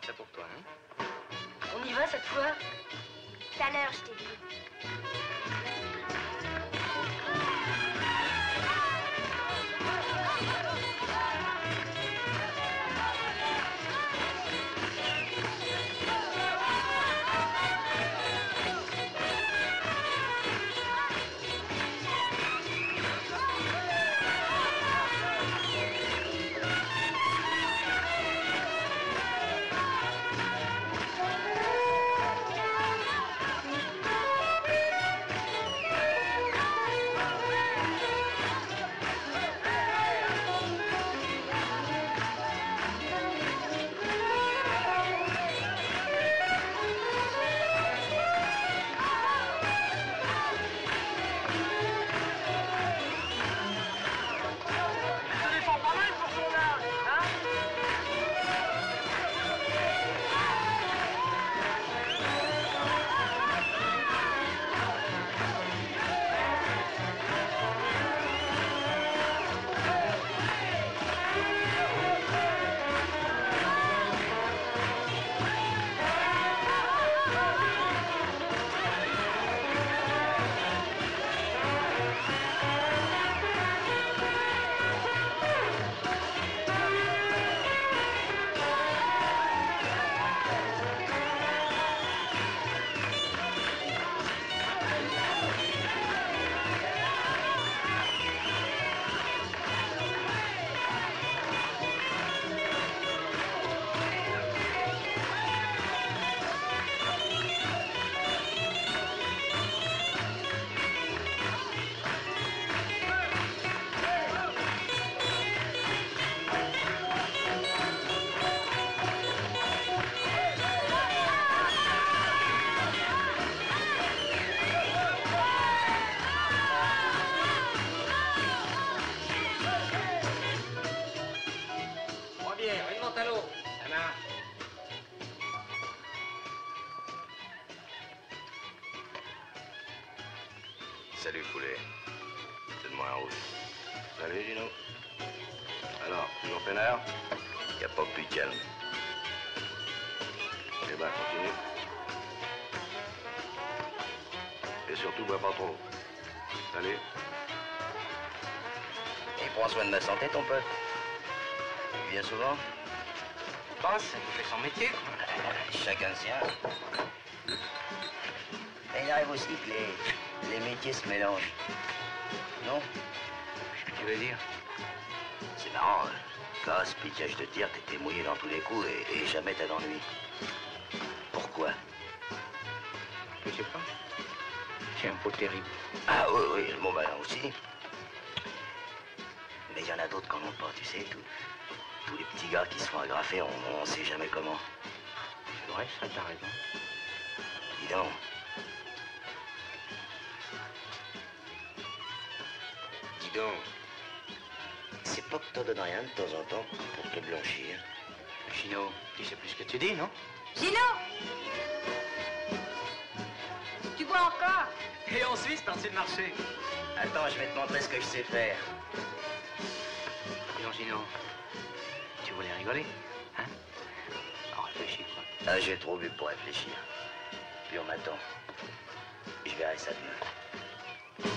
garde ça pour toi, hein On y va cette fois? Tout à l'heure, je t'ai dit. Salut, poulet. Donne-moi un rouge. Salut, Gino. Alors, toujours peinard? Y a pas plus calme. Eh ben, continue. Et surtout, bois pas trop. Salut. Il prend soin de ma santé, ton pote Il vient souvent Boss, il fait son métier. Chacun sien. Mais il arrive aussi que les, les métiers se mélangent. Non? Tu veux dire C'est marrant. hein. Casse, piquage de tir, t'étais mouillé dans tous les coups et, et jamais t'as d'ennui. Pourquoi? Je sais pas. J'ai un pot terrible. Ah oui, oui, le mot malin aussi. Mais il y en a d'autres qui n'en ont pas, tu sais, tous, tous les petits gars qui se font agrafer, on, on sait jamais comment. C'est vrai, ça, t'as raison. Dis donc. Dis donc. C'est pas que t'en donnes rien de temps en temps pour te blanchir. Gino, tu sais plus ce que tu dis, non? Gino Tu bois encore? Et en Suisse, sais le marché. Attends, je vais te montrer ce que je sais faire. Dis donc, Gino, tu voulais rigoler Hein? Alors réfléchis, quoi. Ah, j'ai trop bu pour réfléchir. Puis on m'attend. Je verrai ça demain.